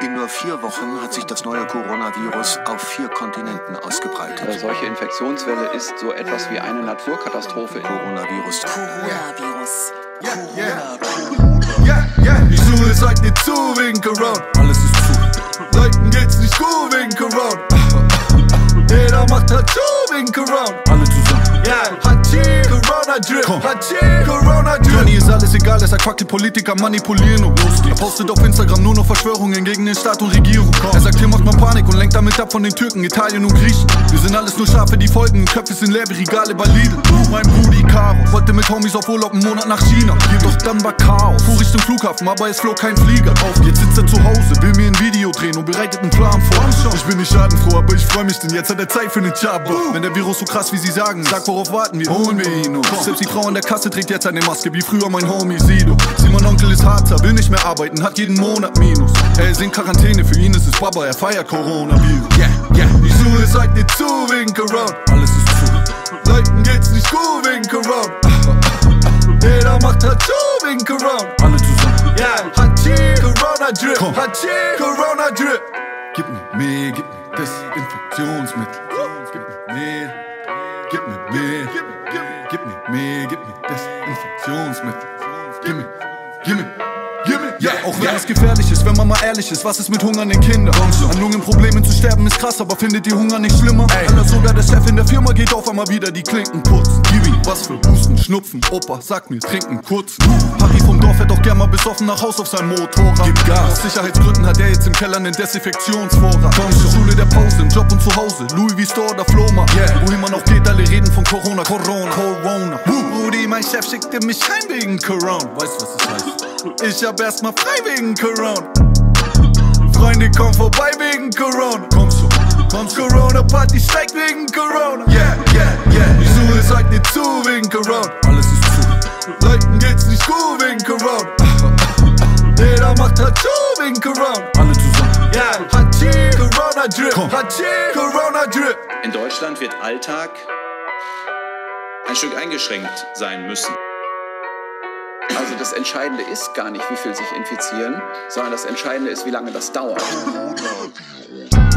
In nur vier Wochen hat sich das neue Coronavirus auf vier Kontinenten ausgebreitet. Eine solche Infektionswelle ist so etwas wie eine Naturkatastrophe. Coronavirus. Coronavirus. Ja, ja. Ja, ja. Die Schule sagt nicht zu wegen Corona. Alles ist zu. Leuten geht's nicht gut wegen Corona. Jeder macht halt zu wegen Corona. Alle zusammen. Ja, Hachi, Corona Drip. Hachi, Corona Drip. Johnny ist alles egal, er sagt, fuck die Politiker manipulieren und los Er postet auf Instagram nur noch Verschwörungen gegen den Staat und Regierung. Er sagt, hier macht man Panik und lenkt damit ab von den Türken, Italien und Griechen. Wir sind alles nur Schafe, die folgen. Köpfe sind leer wie Regale bei Lidl. Mein Brudi Caro wollte mit Homies auf Urlaub einen Monat nach China. Hier doch dann war Chaos. Fuhr Richtung Flughafen, aber es flog kein Flieger auf. Jetzt sitzt er zu Hause, will mir ein Video drehen und bereitet einen Plan vor. Ich bin nicht schadenfroh, aber ich freu mich, denn jetzt hat er Zeit für den Job. Wenn der Virus so krass wie sie sagen, sag worauf warten wir, holen wir ihn. Und selbst die Frau an der Kasse trägt jetzt eine Maske, wie früher mein Homie Sido. Simon Onkel ist harter, will nicht mehr arbeiten, hat jeden Monat Minus. Er ist in Quarantäne, für ihn ist es Baba, er feiert Coronavirus. Yeah, yeah. Die Schule sagt nicht zu wegen Corona. Alles ist zu. Leuten geht's nicht gut wegen Corona. Jeder macht halt zu wegen Corona. Alle zusammen. Ja, Hachi, Corona Drip. Hachi, Corona Drip. Gib mir mehr, gib mir Desinfektionsmittel. Gib mir mehr, gib mir Desinfektionsmittel. Gib mir, gib mir. Gib mir, ja, auch wenn es gefährlich ist, wenn man mal ehrlich ist, was ist mit hungernden Kindern? An Lungenproblemen zu sterben ist krass, aber findet ihr Hunger nicht schlimmer? Alter, sogar der Chef in der Firma geht auf einmal wieder die Klinken putzen. Gibi, was für Husten, Schnupfen, Opa, sag mir, trinken kurz. Harry vom Dorf fährt auch gern mal besoffen nach Haus auf sein Motorrad. Gib Gas. Aus Sicherheitsgründen hat er jetzt im Keller einen Desinfektionsvorrat. Komm zur Schule der Pause, im Job und zu Hause, Corona, Corona, Corona. Rudi, mein Chef schickte mich heim wegen Corona. Weißt du, was das heißt? Ich hab erstmal frei wegen Corona. Freunde, komm vorbei wegen Corona. Kommst du? Kommst Corona Party steigt wegen Corona. Yeah, yeah, yeah. Die Schule sagt nicht zu wegen Corona. Alles ist zu. Leuten geht's nicht gut wegen Corona. Jeder macht halt zu wegen Corona. Alle zusammen. Ja, Hachi, Corona Drip. Hachi, Corona Drip. In Deutschland wird Alltag ein Stück eingeschränkt sein müssen. Also das Entscheidende ist gar nicht, wie viel sich infizieren, sondern das Entscheidende ist, wie lange das dauert.